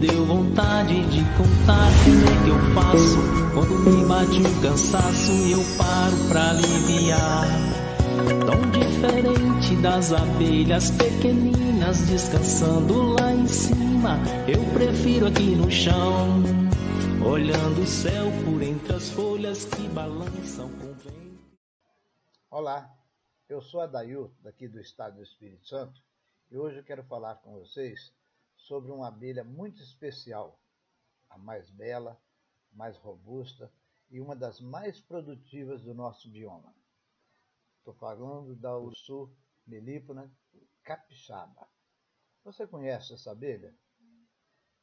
deu vontade de contar como é que eu faço quando me bate o cansaço e eu paro pra aliviar. Tão diferente das abelhas pequeninas descansando lá em cima, eu prefiro aqui no chão, olhando o céu por entre as folhas que balançam com vento. Olá, eu sou Adail, daqui do estado do Espírito Santo, e hoje eu quero falar com vocês sobre uma abelha muito especial, a mais bela, mais robusta e uma das mais produtivas do nosso bioma. Estou falando da Ursu melípona capixaba. Você conhece essa abelha?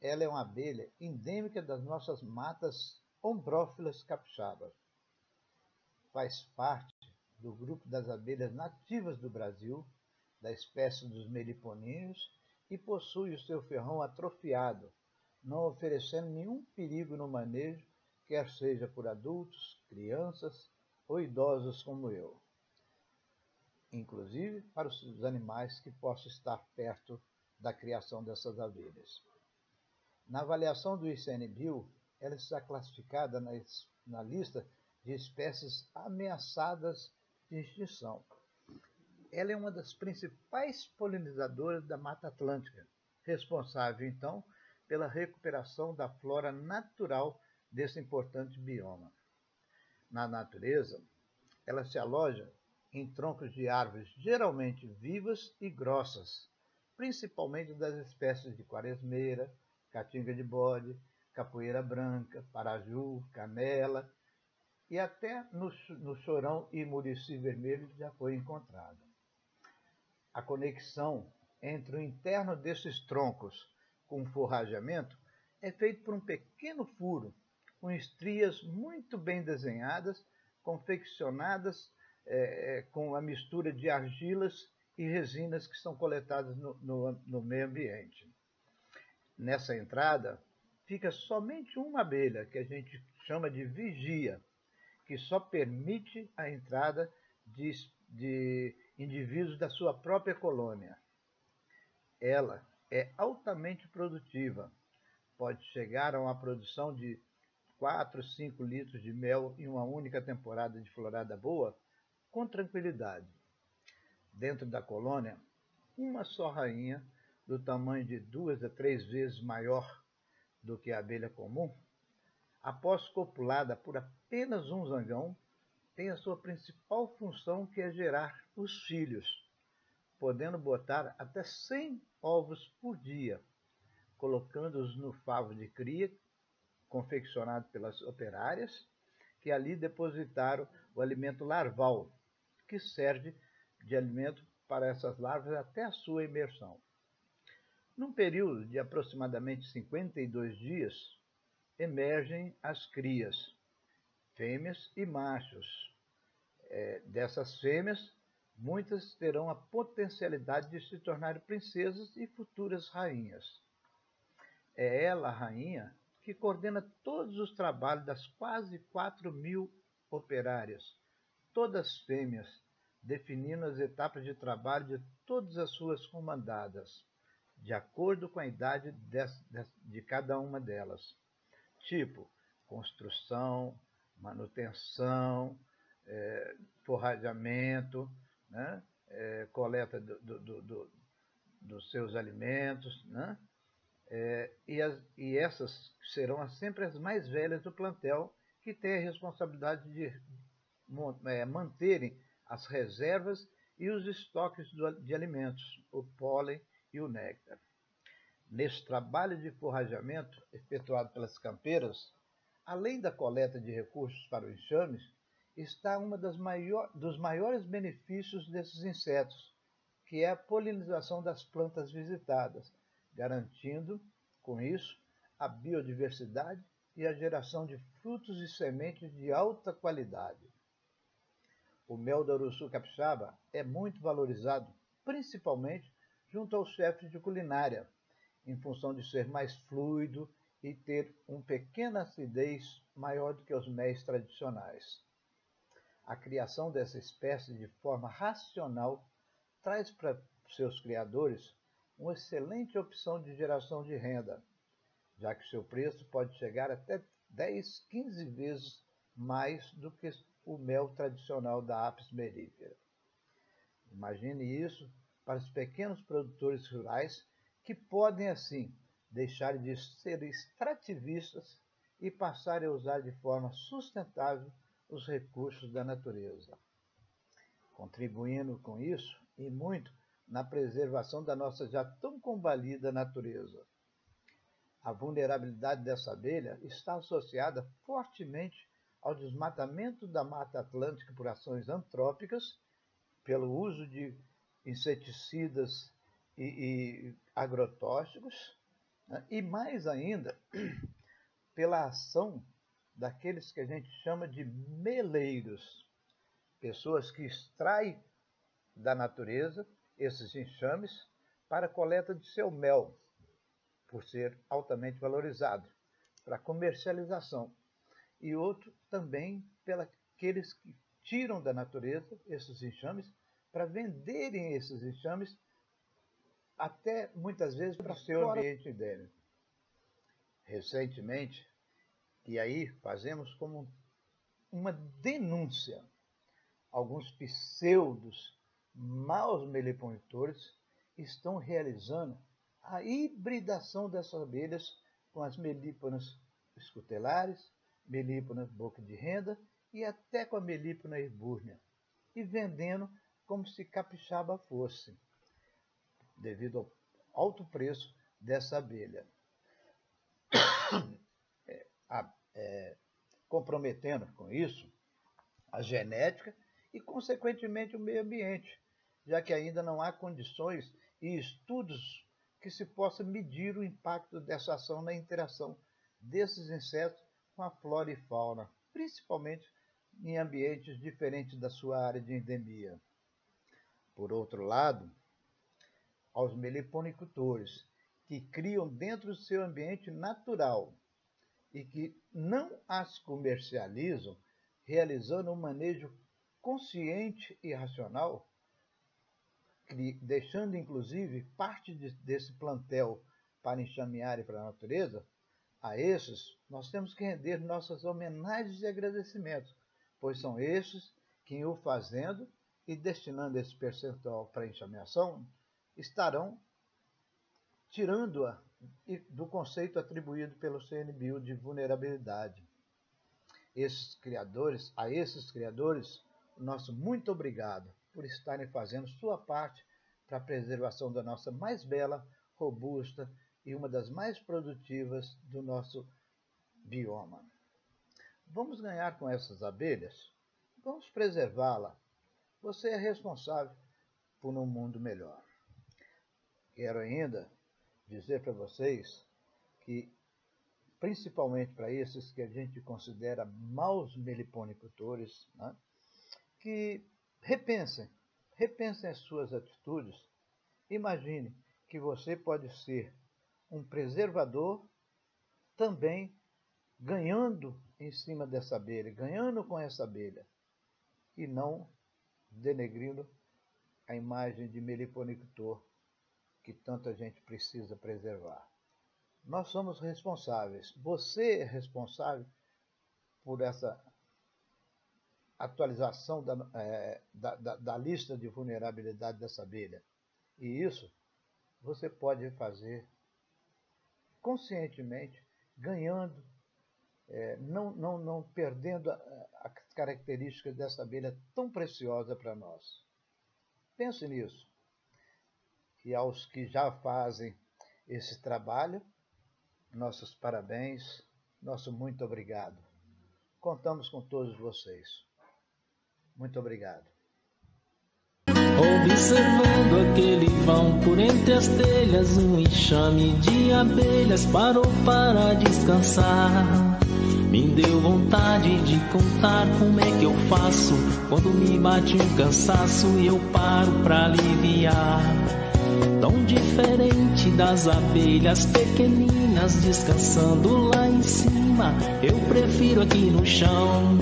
Ela é uma abelha endêmica das nossas matas ombrófilas capixabas. Faz parte do grupo das abelhas nativas do Brasil, da espécie dos meliponinhos, e possui o seu ferrão atrofiado, não oferecendo nenhum perigo no manejo, quer seja por adultos, crianças ou idosos como eu. Inclusive para os animais que possam estar perto da criação dessas abelhas. Na avaliação do ICNBio, ela está classificada na, na lista de espécies ameaçadas de extinção. Ela é uma das principais polinizadoras da Mata Atlântica, responsável, então, pela recuperação da flora natural desse importante bioma. Na natureza, ela se aloja em troncos de árvores geralmente vivas e grossas, principalmente das espécies de quaresmeira, caatinga de bode, capoeira branca, paraju, canela e até no, no chorão e murici vermelho já foi encontrada. A conexão entre o interno desses troncos com o forrageamento é feita por um pequeno furo, com estrias muito bem desenhadas, confeccionadas é, com a mistura de argilas e resinas que são coletadas no, no, no meio ambiente. Nessa entrada fica somente uma abelha, que a gente chama de vigia, que só permite a entrada de, de indivíduos da sua própria colônia. Ela é altamente produtiva, pode chegar a uma produção de 4, 5 litros de mel em uma única temporada de florada boa com tranquilidade. Dentro da colônia, uma só rainha, do tamanho de duas a três vezes maior do que a abelha comum, após copulada por apenas um zangão, tem a sua principal função que é gerar os filhos, podendo botar até 100 ovos por dia, colocando-os no favo de cria, confeccionado pelas operárias, que ali depositaram o alimento larval, que serve de alimento para essas larvas até a sua imersão. Num período de aproximadamente 52 dias, emergem as crias, fêmeas e machos. Dessas fêmeas, muitas terão a potencialidade de se tornar princesas e futuras rainhas. É ela, a rainha, que coordena todos os trabalhos das quase 4 mil operárias, todas fêmeas, definindo as etapas de trabalho de todas as suas comandadas, de acordo com a idade de, de, de cada uma delas tipo construção, manutenção, é, forrajamento, né? é, coleta do, do, do, dos seus alimentos, né? É, e, as, e, essas serão sempre as mais velhas do plantel, que têm a responsabilidade de é, manterem as reservas e os estoques de alimentos, o pólen e o néctar. Neste trabalho de forrageamento efetuado pelas campeiras, além da coleta de recursos para os enxames, está um maior, dos maiores benefícios desses insetos, que é a polinização das plantas visitadas, garantindo, com isso, a biodiversidade e a geração de frutos e sementes de alta qualidade. O mel da Uruçu capixaba é muito valorizado, principalmente junto aos chefes de culinária, em função de ser mais fluido e ter uma pequena acidez maior do que os méis tradicionais. A criação dessa espécie de forma racional traz para seus criadores uma excelente opção de geração de renda, já que seu preço pode chegar até 10, 15 vezes mais do que o mel tradicional da Apis mellifera. Imagine isso para os pequenos produtores rurais que podem, assim, deixar de ser extrativistas e passar a usar de forma sustentável os recursos da natureza, contribuindo com isso e muito na preservação da nossa já tão combalida natureza. A vulnerabilidade dessa abelha está associada fortemente ao desmatamento da Mata Atlântica por ações antrópicas, pelo uso de inseticidas e, e agrotóxicos, né? e mais ainda pela ação daqueles que a gente chama de meleiros, pessoas que extraem da natureza esses enxames para a coleta de seu mel, por ser altamente valorizado, para comercialização. E outro também pelos que tiram da natureza esses enxames para venderem esses enxames até muitas vezes para o seu ambiente dele. Recentemente, e aí fazemos como uma denúncia. Alguns pseudos maus meliponicultores estão realizando a hibridação dessas abelhas com as melíponas escutelares, melíponas boca de renda e até com a melípona erbúrnea, e vendendo como se capixaba fosse, devido ao alto preço dessa abelha. É, a é, comprometendo com isso a genética e, consequentemente, o meio ambiente, já que ainda não há condições e estudos que se possa medir o impacto dessa ação na interação desses insetos com a flora e fauna, principalmente em ambientes diferentes da sua área de endemia. Por outro lado, aos meliponicultores, que criam dentro do seu ambiente natural e que não as comercializam, realizando um manejo consciente e racional, deixando inclusive parte de, desse plantel para enxamear e para a natureza, a esses nós temos que render nossas homenagens e agradecimentos, pois são esses que, o fazendo e destinando esse percentual para enxameação, estarão tirando-a do conceito atribuído pelo CNBio de vulnerabilidade. Esses criadores, a esses criadores, nosso muito obrigado por estarem fazendo sua parte para a preservação da nossa mais bela, robusta e uma das mais produtivas do nosso bioma. Vamos ganhar com essas abelhas? Vamos preservá-la. Você é responsável por um mundo melhor. Quero ainda dizer para vocês que, principalmente para esses que a gente considera maus meliponicultores, né, que repensem, repensem as suas atitudes. Imagine que você pode ser um preservador também ganhando em cima dessa abelha, ganhando com essa abelha, e não denegrindo a imagem de meliponicultor que tanta gente precisa preservar. Nós somos responsáveis. Você é responsável por essa atualização da, é, da, da, da lista de vulnerabilidade dessa abelha. E isso você pode fazer conscientemente, ganhando, é, não, não, não perdendo as características dessa abelha tão preciosa para nós. Pense nisso e aos que já fazem esse trabalho, nossos parabéns, nosso muito obrigado. Contamos com todos vocês. Muito obrigado. Observando aquele vão por entre as telhas, um enxame de abelhas parou para descansar. Me deu vontade de contar como é que eu faço quando me bate um cansaço e eu paro para aliviar. Tão diferente das abelhas pequeninas descansando lá em cima, eu prefiro aqui no chão.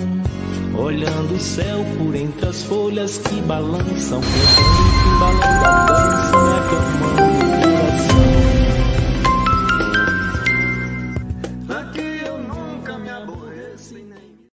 Olhando o céu por entre as folhas que balançam, que dança,